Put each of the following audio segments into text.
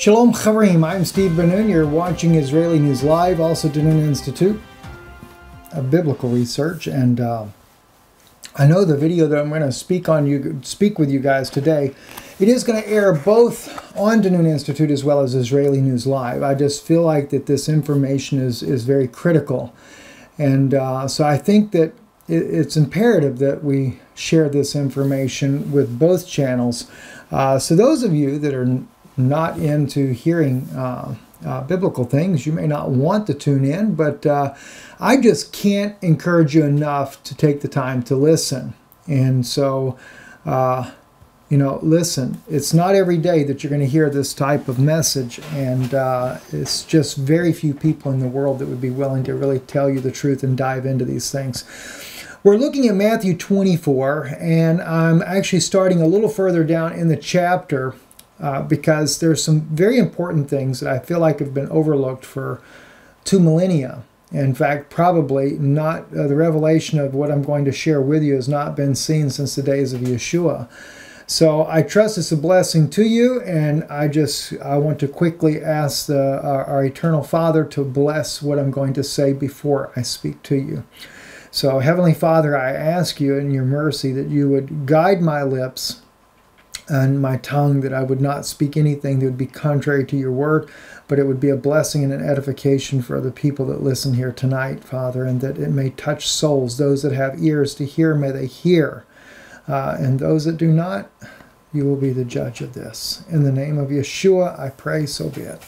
Shalom Chaverim, I'm Steve Ben-Nun. You're watching Israeli News Live, also Ben-Nun Institute of Biblical Research. And uh, I know the video that I'm going to speak on you speak with you guys today, it is going to air both on Ben-Nun Institute as well as Israeli News Live. I just feel like that this information is, is very critical. And uh, so I think that it, it's imperative that we share this information with both channels. Uh, so those of you that are not into hearing uh, uh, biblical things, you may not want to tune in, but uh, I just can't encourage you enough to take the time to listen. And so, uh, you know, listen, it's not every day that you're going to hear this type of message, and uh, it's just very few people in the world that would be willing to really tell you the truth and dive into these things. We're looking at Matthew 24, and I'm actually starting a little further down in the chapter uh, because there's some very important things that I feel like have been overlooked for two millennia. In fact, probably not uh, the revelation of what I'm going to share with you has not been seen since the days of Yeshua. So I trust it's a blessing to you, and I just I want to quickly ask the, our, our eternal Father to bless what I'm going to say before I speak to you. So, Heavenly Father, I ask you in your mercy that you would guide my lips and my tongue that I would not speak anything that would be contrary to your word, but it would be a blessing and an edification for the people that listen here tonight, Father, and that it may touch souls. Those that have ears to hear, may they hear. Uh, and those that do not, you will be the judge of this. In the name of Yeshua, I pray, so be it.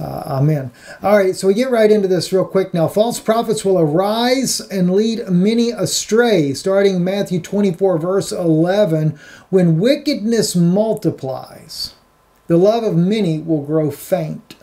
Uh, amen. All right, so we get right into this real quick now. False prophets will arise and lead many astray, starting Matthew 24, verse 11. When wickedness multiplies, the love of many will grow faint.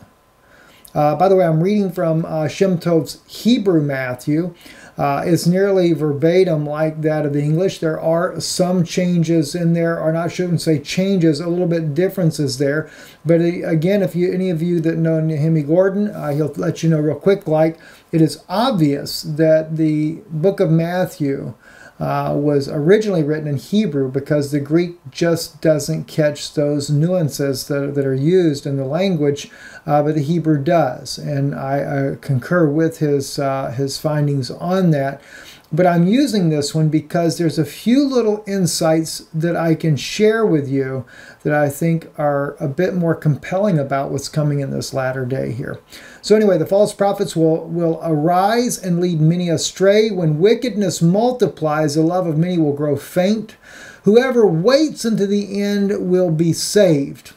Uh, by the way, I'm reading from uh, Shem Tov's Hebrew Matthew. Uh, it's nearly verbatim like that of the English. There are some changes in there, or not shouldn't say changes, a little bit differences there. But uh, again, if you any of you that know Nehemia Gordon, uh, he'll let you know real quick. Like it is obvious that the book of Matthew uh, was originally written in Hebrew because the Greek just doesn't catch those nuances that, that are used in the language, uh, but the Hebrew does. And I, I concur with his, uh, his findings on that. But I'm using this one because there's a few little insights that I can share with you that I think are a bit more compelling about what's coming in this latter day here. So anyway, the false prophets will, will arise and lead many astray. When wickedness multiplies, the love of many will grow faint. Whoever waits unto the end will be saved.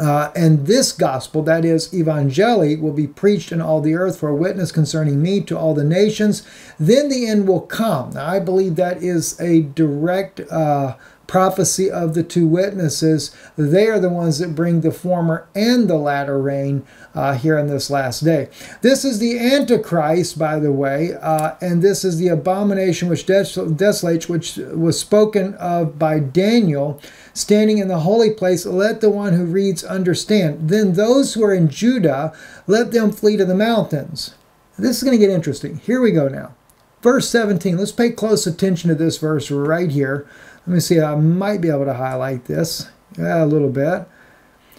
Uh, and this gospel, that is evangeli, will be preached in all the earth for a witness concerning me to all the nations. Then the end will come. Now, I believe that is a direct uh, prophecy of the two witnesses. They are the ones that bring the former and the latter rain uh, here in this last day. This is the Antichrist, by the way, uh, and this is the abomination which des- desolates, which was spoken of by Daniel, standing in the holy place. Let the one who reads understand. Then those who are in Judah, let them flee to the mountains. This is going to get interesting. Here we go now. Verse 17. Let's pay close attention to this verse right here. Let me see, I might be able to highlight this yeah, a little bit.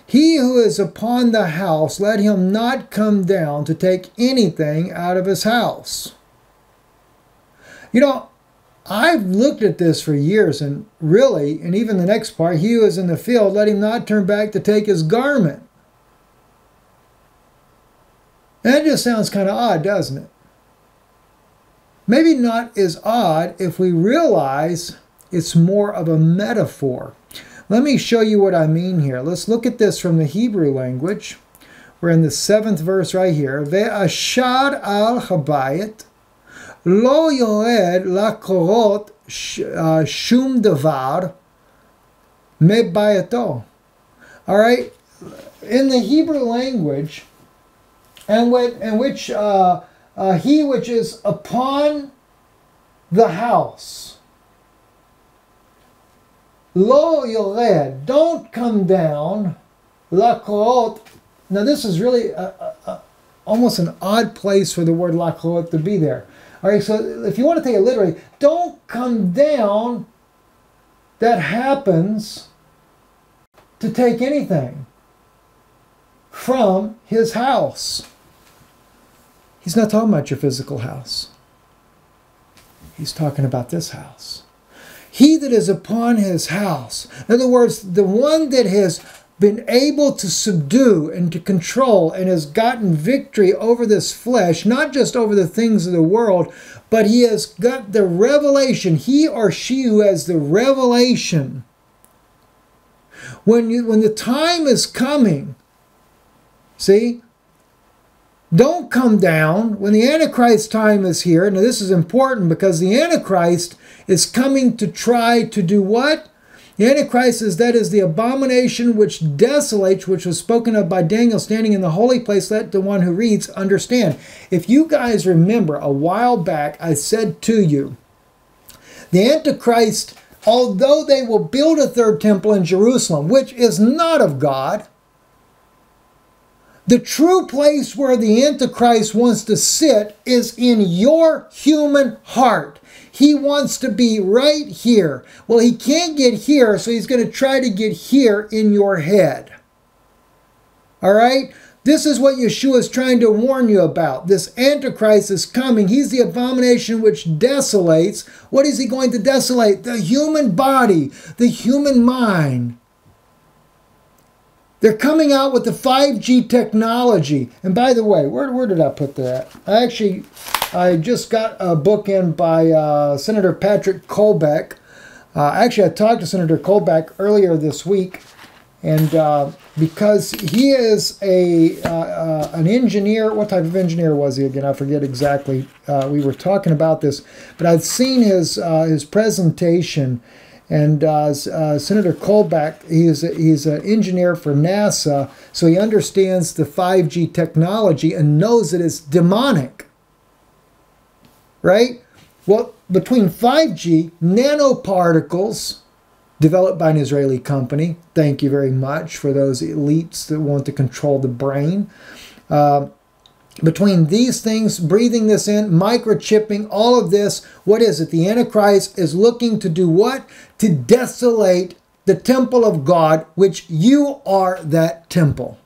He who is upon the house, let him not come down to take anything out of his house. You know, I've looked at this for years, and really, and even the next part, he who is in the field, let him not turn back to take his garment. That just sounds kind of odd, doesn't it? Maybe not as odd if we realize it's more of a metaphor. Let me show you what I mean here. Let's look at this from the Hebrew language. We're in the seventh verse right here. Ve'ashad al habayit lo yored lakorot uh, shum davar mebayato. All right, in the Hebrew language, and, with, and which uh, uh, he which is upon the house Lo yored, don't come down. Lakrot. Now this is really a, a, a, almost an odd place for the word lakrot to be there. All right, so if you want to take it literally, don't come down. That happens to take anything. from his house. He's not talking about your physical house. He's talking about this house. He that is upon his house. In other words, the one that has been able to subdue and to control and has gotten victory over this flesh, not just over the things of the world, but he has got the revelation. He or she who has the revelation. When, you, when the time is coming, see, don't come down when the Antichrist time is here. Now, this is important because the Antichrist is coming to try to do what? The Antichrist is that is the abomination which desolates, which was spoken of by Daniel standing in the holy place. Let the one who reads understand. If you guys remember a while back, I said to you, the Antichrist, although they will build a third temple in Jerusalem, which is not of God, the true place where the Antichrist wants to sit is in your human heart. He wants to be right here. Well, he can't get here, so he's going to try to get here in your head. All right? This is what Yeshua is trying to warn you about. This Antichrist is coming. He's the abomination which desolates. What is he going to desolate? The human body, the human mind. They're coming out with the 5G technology. And by the way, where, where did I put that? I actually, I just got a book in by uh, Senator Patrick Colbeck. Uh, actually, I talked to Senator Colbeck earlier this week, and uh, because he is a uh, uh, an engineer, what type of engineer was he again? I forget exactly. Uh, we were talking about this, but I'd seen his his presentation, and uh, uh, Senator Colbeck, he's a, he's an engineer for NASA, so he understands the 5G technology and knows that it's demonic. Right? Well, between 5G, nanoparticles, developed by an Israeli company, thank you very much for those elites that want to control the brain. Uh, between these things, breathing this in, microchipping, all of this, what is it? The Antichrist is looking to do what? To desolate the temple of God, which you are that temple.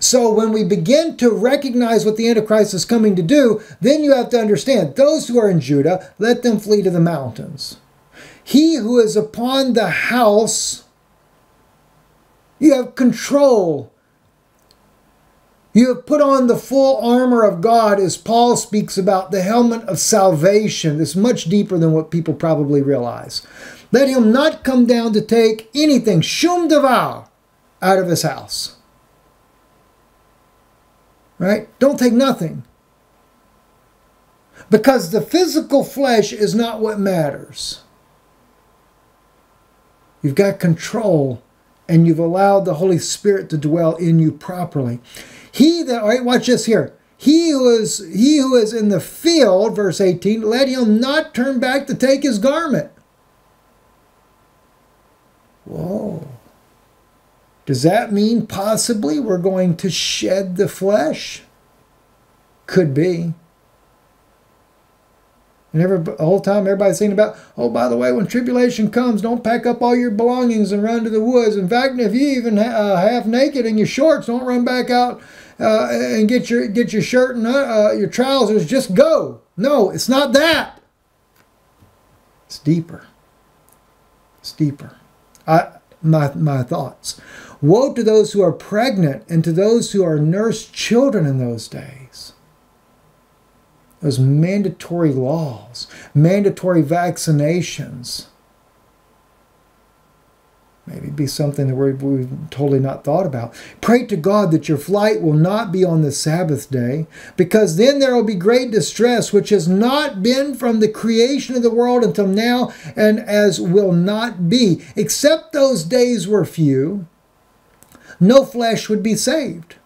So when we begin to recognize what the Antichrist is coming to do, then you have to understand those who are in Judah, let them flee to the mountains. He who is upon the house, you have control you have put on the full armor of God, as Paul speaks about the helmet of salvation. This much deeper than what people probably realize. Let him not come down to take anything, shum davar, out of his house. Right? Don't take nothing. Because the physical flesh is not what matters. You've got control and you've allowed the Holy Spirit to dwell in you properly. He that, all right, watch this here. He who is he who is in the field, verse 18, let him not turn back to take his garment. Whoa. Does that mean possibly we're going to shed the flesh? Could be. And every, the whole time everybody's saying about, oh, by the way, when tribulation comes, don't pack up all your belongings and run to the woods. In fact, if you even uh, half naked in your shorts, don't run back out uh, and get your get your shirt and uh, your trousers. Just go. No, it's not that. It's deeper. It's deeper. I, my, my thoughts. Woe to those who are pregnant and to those who are nursed children in those days those mandatory laws, mandatory vaccinations. Maybe be something that we've, we've totally not thought about. Pray to God that your flight will not be on the Sabbath day, because then there will be great distress, which has not been from the creation of the world until now, and as will not be. Except those days were few, no flesh would be saved.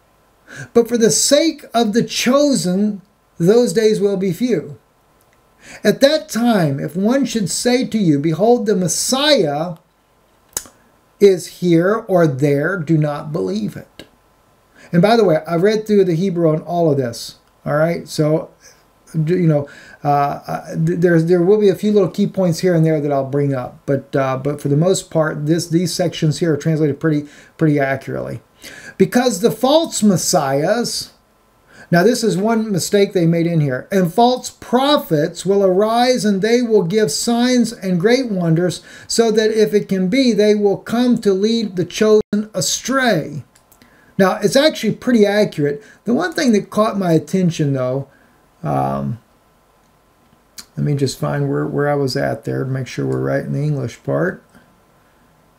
But for the sake of the chosen, those days will be few. At that time, if one should say to you, Behold, the Messiah is here or there, do not believe it. And by the way, I read through the Hebrew on all of this. All right, so you know, uh, uh there there will be a few little key points here and there that I'll bring up, but uh, but for the most part, this these sections here are translated pretty pretty accurately. Because the false messiahs, now this is one mistake they made in here, and false prophets will arise and they will give signs and great wonders, so that if it can be, they will come to lead the chosen astray. Now, it's actually pretty accurate. The one thing that caught my attention, though, um, let me just find where, where I was at there to make sure we're right in the English part.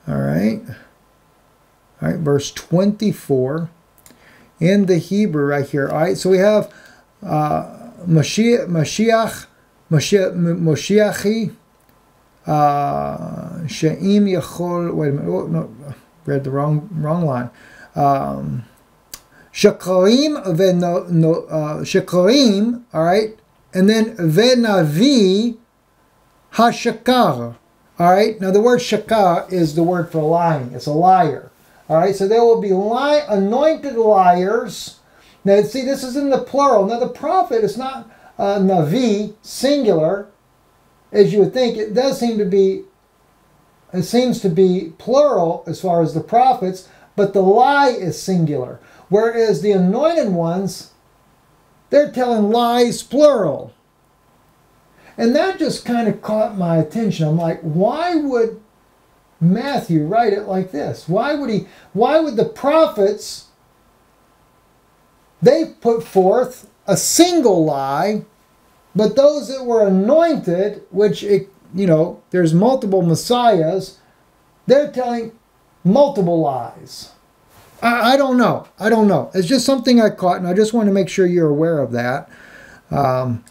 All right. All right, verse 24 in the Hebrew right here. All right, so we have uh, Mashiach, Mashiach, Moshiachi, uh, She'im Yachol, wait a minute, oh, no, read the wrong, wrong line. Um, Shakarim, uh, Shakarim, all right, and then Venavi Hashakar. All right, now the word shakar is the word for lying. It's a liar. All right, so there will be li- anointed liars. Now, see, this is in the plural. Now, the prophet is not uh, navi, singular, as you would think. It does seem to be, it seems to be plural as far as the prophets, but the lie is singular. Whereas the anointed ones, they're telling lies plural. And that just kind of caught my attention. I'm like, why would Matthew write it like this? Why would he why would the prophets they put forth a single lie, but those that were anointed, which it, you know, there's multiple messiahs, they're telling multiple lies. I, I, don't know. I don't know. It's just something I caught, and I just want to make sure you're aware of that. Um,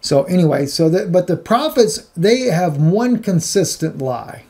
so anyway, so that but the prophets they have one consistent lie.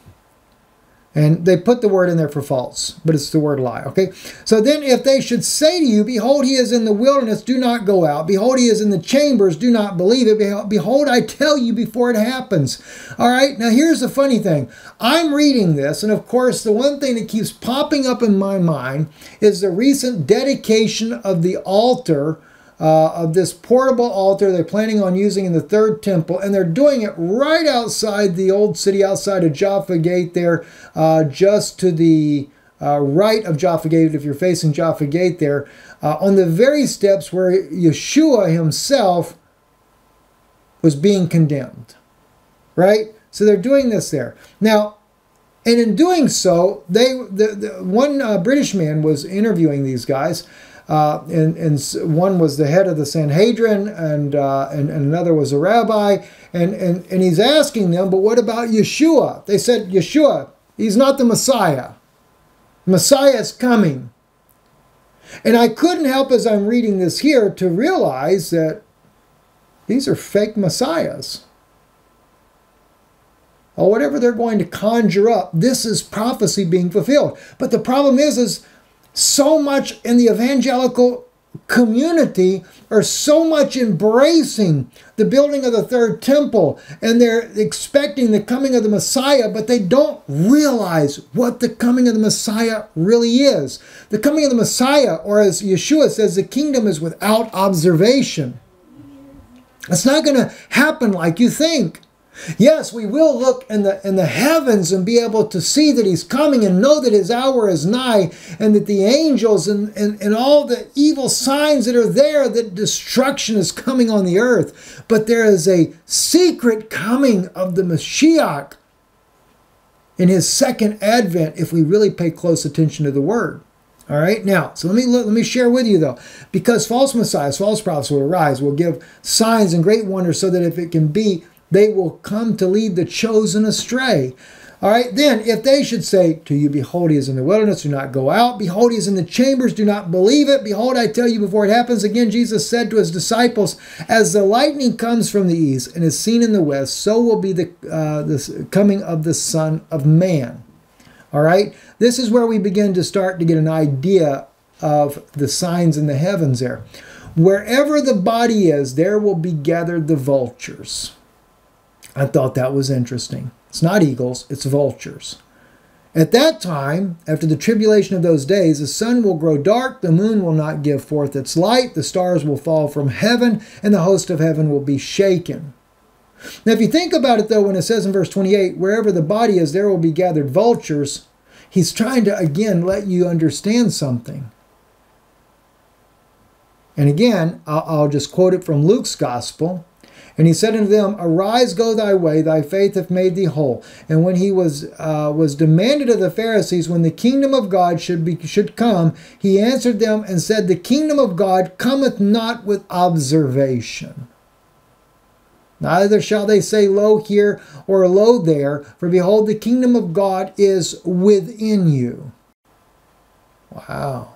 And they put the word in there for false, but it's the word lie. Okay. So then, if they should say to you, Behold, he is in the wilderness, do not go out. Behold, he is in the chambers, do not believe it. Behold, I tell you before it happens. All right. Now, here's the funny thing I'm reading this, and of course, the one thing that keeps popping up in my mind is the recent dedication of the altar uh, of this portable altar they're planning on using in the third temple, and they're doing it right outside the old city, outside of Jaffa Gate, there, uh, just to the uh, right of Jaffa Gate, if you're facing Jaffa Gate there, uh, on the very steps where Yeshua himself was being condemned. Right? So they're doing this there. Now, and in doing so, they the, the one uh, British man was interviewing these guys, uh, and, and one was the head of the Sanhedrin, and, uh, and, and another was a rabbi. And, and, and he's asking them, but what about Yeshua? They said, Yeshua, he's not the Messiah. Messiah is coming. And I couldn't help as I'm reading this here to realize that these are fake messiahs. Or whatever they're going to conjure up, this is prophecy being fulfilled. But the problem is, is so much in the evangelical community are so much embracing the building of the third temple and they're expecting the coming of the Messiah, but they don't realize what the coming of the Messiah really is. The coming of the Messiah, or as Yeshua says, the kingdom is without observation. It's not going to happen like you think. Yes, we will look in the in the heavens and be able to see that he's coming and know that his hour is nigh, and that the angels and, and, and all the evil signs that are there, that destruction is coming on the earth. But there is a secret coming of the Mashiach in his second advent if we really pay close attention to the word. All right, now, so let me let me share with you though, because false messiahs, false prophets will arise, will give signs and great wonders, so that if it can be, they will come to lead the chosen astray. All right, then, if they should say to you, Behold, he is in the wilderness, do not go out. Behold, he is in the chambers, do not believe it. Behold, I tell you before it happens. Again, Jesus said to his disciples, As the lightning comes from the east and is seen in the west, so will be the, uh, the coming of the Son of Man. All right, this is where we begin to start to get an idea of the signs in the heavens there. Wherever the body is, there will be gathered the vultures. I thought that was interesting. It's not eagles, it's vultures. At that time, after the tribulation of those days, the sun will grow dark, the moon will not give forth its light, the stars will fall from heaven, and the host of heaven will be shaken. Now, if you think about it, though, when it says in verse 28, wherever the body is, there will be gathered vultures, He's trying to, again, let you understand something. And again, I'll, just quote it from Luke's gospel. And he said unto them, Arise, go thy way, thy faith hath made thee whole. And when he was uh, was demanded of the Pharisees when the kingdom of God should be should come, he answered them and said, The kingdom of God cometh not with observation. Neither shall they say, Lo here or lo there, for behold, the kingdom of God is within you. Wow.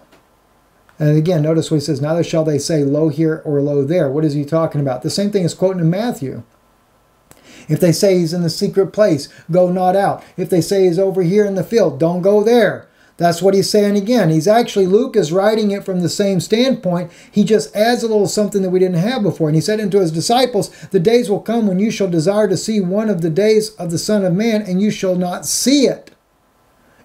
And again, notice what he says, Neither shall they say, Lo here or lo there. What is he talking about? The same thing is quoting in Matthew. If they say he's in the secret place, go not out. If they say he's over here in the field, don't go there. That's what he's saying again. He's actually, Luke is writing it from the same standpoint. He just adds a little something that we didn't have before. And he said unto his disciples, The days will come when you shall desire to see one of the days of the Son of Man, and you shall not see it.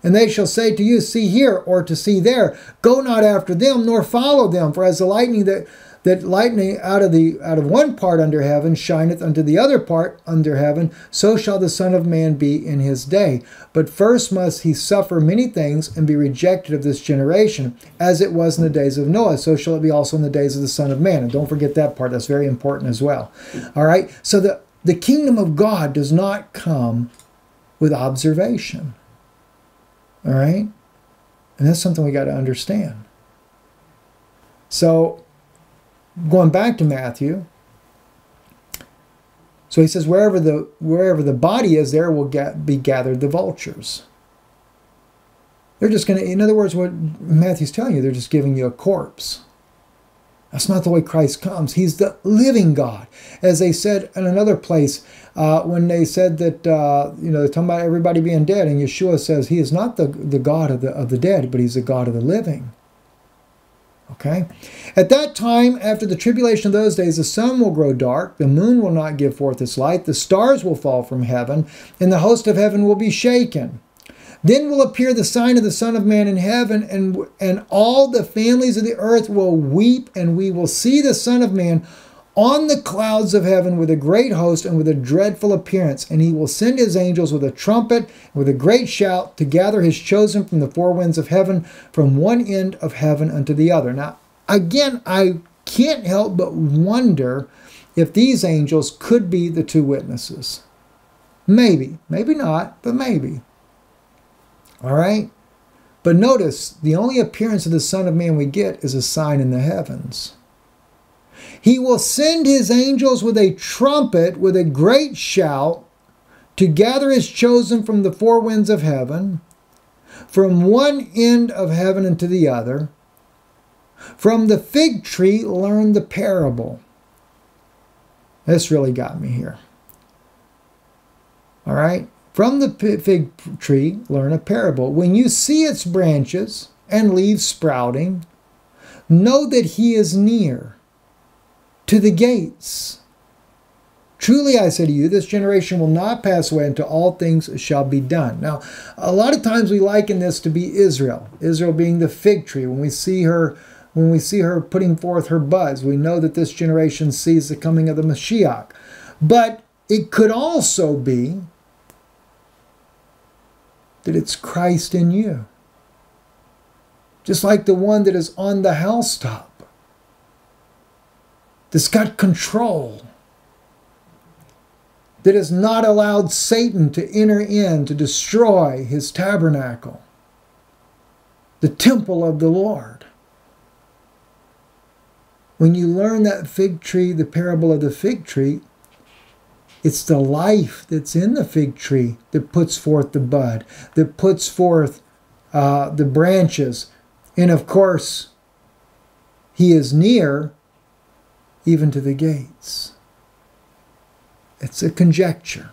And they shall say to you, See here, or to see there. Go not after them, nor follow them. For as the lightning that that lightning out of the out of one part under heaven shineth unto the other part under heaven, so shall the Son of Man be in his day. But first must he suffer many things and be rejected of this generation, as it was in the days of Noah, so shall it be also in the days of the Son of Man. And don't forget that part, that's very important as well. All right, so the, the kingdom of God does not come with observation. All right, and that's something we got to understand. So going back to Matthew, so he says, wherever the wherever the body is, there will get, be gathered the vultures. They're just going to, in other words, what Matthew's telling you, they're just giving you a corpse. That's not the way Christ comes. He's the living God. As they said in another place, uh, when they said that, uh, you know, they're talking about everybody being dead, and Yeshua says he is not the, the God of the, of the dead, but he's the God of the living. Okay? At that time, after the tribulation of those days, the sun will grow dark, the moon will not give forth its light, the stars will fall from heaven, and the host of heaven will be shaken. Then will appear the sign of the Son of Man in heaven, and, and all the families of the earth will weep, and we will see the Son of Man on the clouds of heaven with a great host and with a dreadful appearance. And he will send his angels with a trumpet, with a great shout, to gather his chosen from the four winds of heaven, from one end of heaven unto the other. Now, again, I can't help but wonder if these angels could be the two witnesses. Maybe, maybe not, but maybe. All right? But notice, the only appearance of the Son of Man we get is a sign in the heavens. He will send his angels with a trumpet, with a great shout, to gather his chosen from the four winds of heaven, from one end of heaven into the other. From the fig tree, learn the parable. This really got me here. All right? From the fig tree, learn a parable. When you see its branches and leaves sprouting, know that he is near to the gates. Truly I say to you, this generation will not pass away until all things shall be done. Now, a lot of times we liken this to be Israel, Israel being the fig tree. When we see her, when we see her putting forth her buds, we know that this generation sees the coming of the Mashiach. But it could also be that it's Christ in you. Just like the one that is on the housetop that's got control, that has not allowed Satan to enter in to destroy his tabernacle, the temple of the Lord. When you learn that fig tree, the parable of the fig tree, it's the life that's in the fig tree that puts forth the bud, that puts forth uh, the branches. And of course, he is near even to the gates. It's a conjecture.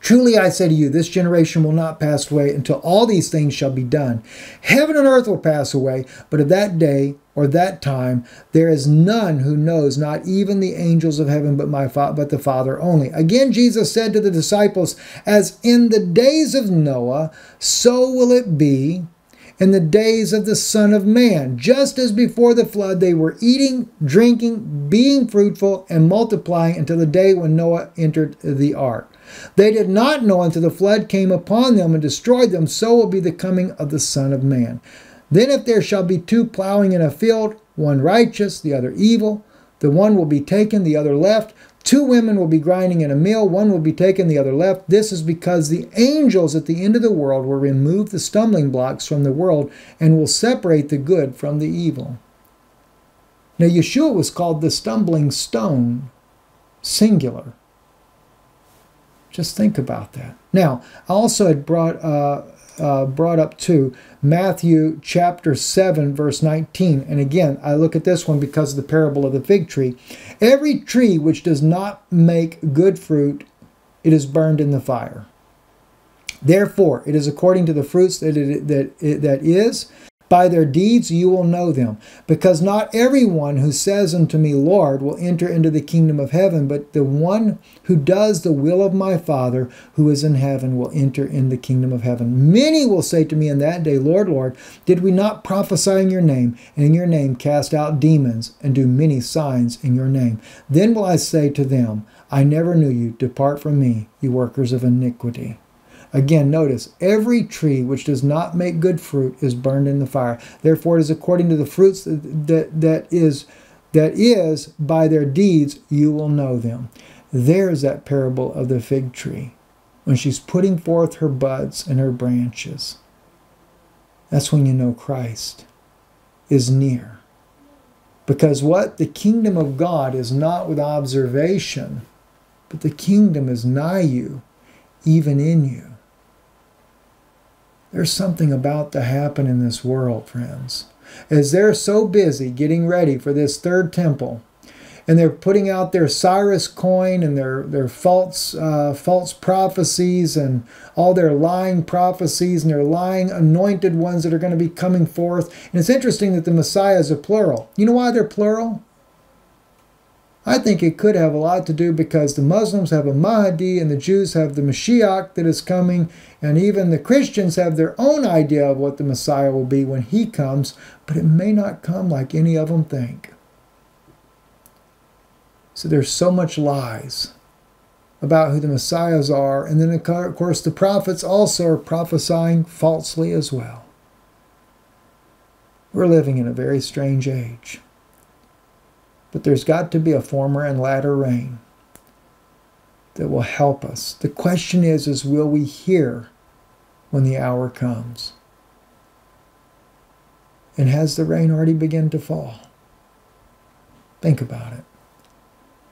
Truly I say to you, this generation will not pass away until all these things shall be done. Heaven and earth will pass away, but of that day or that time there is none who knows, not even the angels of heaven, but my fa- but the Father only. Again, Jesus said to the disciples, As in the days of Noah, so will it be in the days of the Son of Man. Just as before the flood, they were eating, drinking, being fruitful, and multiplying until the day when Noah entered the ark. They did not know until the flood came upon them and destroyed them. So will be the coming of the Son of Man. Then, if there shall be two plowing in a field, one righteous, the other evil, the one will be taken, the other left. Two women will be grinding in a mill, one will be taken, the other left. This is because the angels at the end of the world will remove the stumbling blocks from the world and will separate the good from the evil. Now, Yeshua was called the stumbling stone, singular. Just think about that. Now, I also had brought uh, uh, brought up too Matthew chapter 7, verse 19. And again, I look at this one because of the parable of the fig tree. Every tree which does not make good fruit, it is burned in the fire. Therefore, it is according to the fruits that it, that it, that is. By their deeds you will know them, because not everyone who says unto me, Lord, will enter into the kingdom of heaven, but the one who does the will of my Father who is in heaven will enter in the kingdom of heaven. Many will say to me in that day, Lord, Lord, did we not prophesy in your name, and in your name cast out demons, and do many signs in your name? Then will I say to them, I never knew you. Depart from me, you workers of iniquity. Again, notice every tree which does not make good fruit is burned in the fire. Therefore, it is according to the fruits that, that, that is that is by their deeds you will know them. There's that parable of the fig tree when she's putting forth her buds and her branches. That's when you know Christ is near. Because what? The kingdom of God is not with observation, but the kingdom is nigh you, even in you. There's something about to happen in this world, friends. As they're so busy getting ready for this third temple, and they're putting out their Cyrus coin and their their false uh, false prophecies and all their lying prophecies and their lying anointed ones that are going to be coming forth. And it's interesting that the Messiah is a plural. You know why they're plural? I think it could have a lot to do because the Muslims have a Mahdi and the Jews have the Mashiach that is coming, and even the Christians have their own idea of what the Messiah will be when he comes, but it may not come like any of them think. So there's so much lies about who the Messiahs are, and then of course the prophets also are prophesying falsely as well. We're living in a very strange age. But there's got to be a former and latter rain that will help us. The question is, is will we hear when the hour comes? And has the rain already begun to fall? Think about it.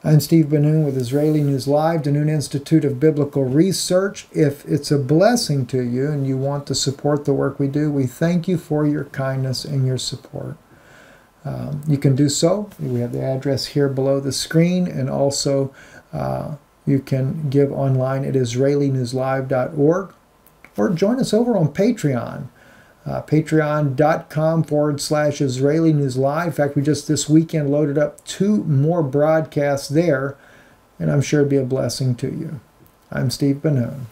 I'm Steve Ben-Nun with Israeli News Live, the Institute of Biblical Research. If it's a blessing to you and you want to support the work we do, we thank you for your kindness and your support. Um, you can do so. We have the address here below the screen, and also uh, you can give online at IsraeliNewsLive.org or join us over on Patreon. Uh, Patreon.com forward slash Israeli News Live. In fact, we just this weekend loaded up two more broadcasts there, and I'm sure it'd be a blessing to you. I'm Steve Ben-Nun.